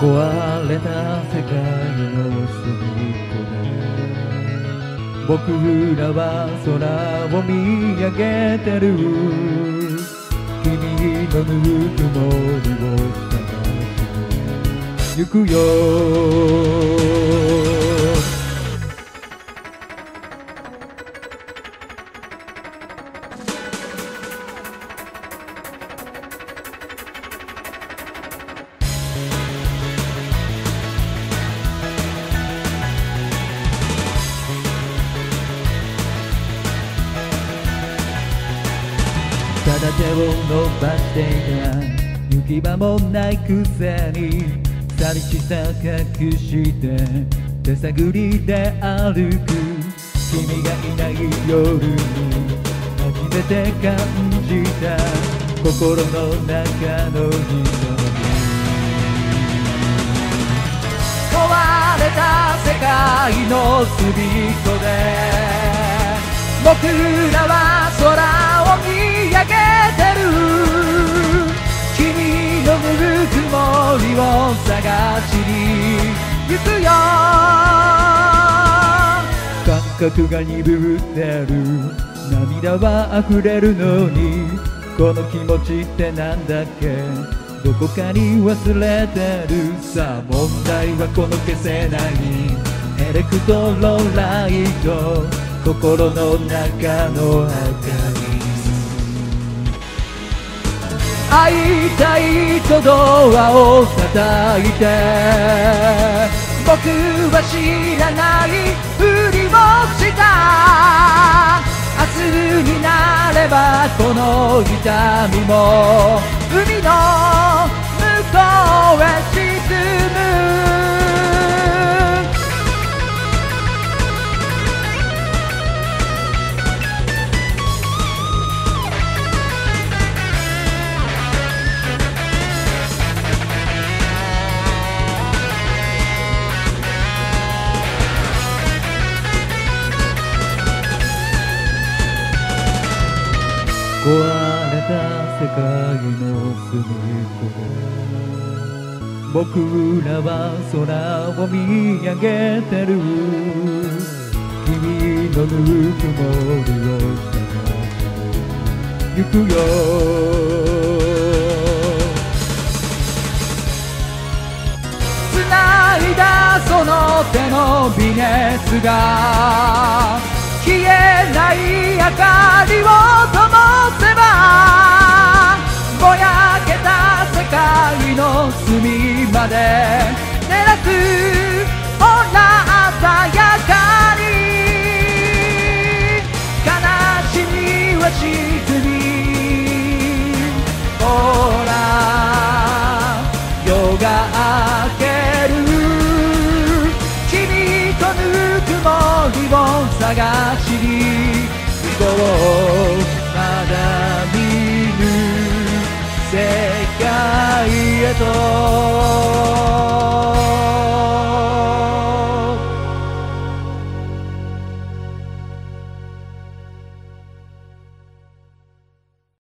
壊れた世界の隅っこで僕らは空を見上げてる。君のぬくもりを探して。行くよ。を伸ばしていた行き場もないくせに寂しさ隠して手探りで歩く君がいない夜に初めて感じた心の中の瞳壊れた世界の隅っこで僕らは空を見上げ探しに行くよ感覚が鈍ってる涙は溢れるのにこの気持ちってなんだっけ？どこかに忘れてる？さあ問題はこの消せない。エレクトロライト。心の中の明とドアを叩いて。僕は知らないふりをした。明日になればこの痛みも。海の向こうへの隅っこ。で僕らは空を見上げてる。君のぬくもりを探してゆくよ。繋いだその手の微熱が隅まで。照らすほら鮮やかに。悲しみは沈み。ほら夜が明ける。君とぬくもりを探しに行こう。まだ todo.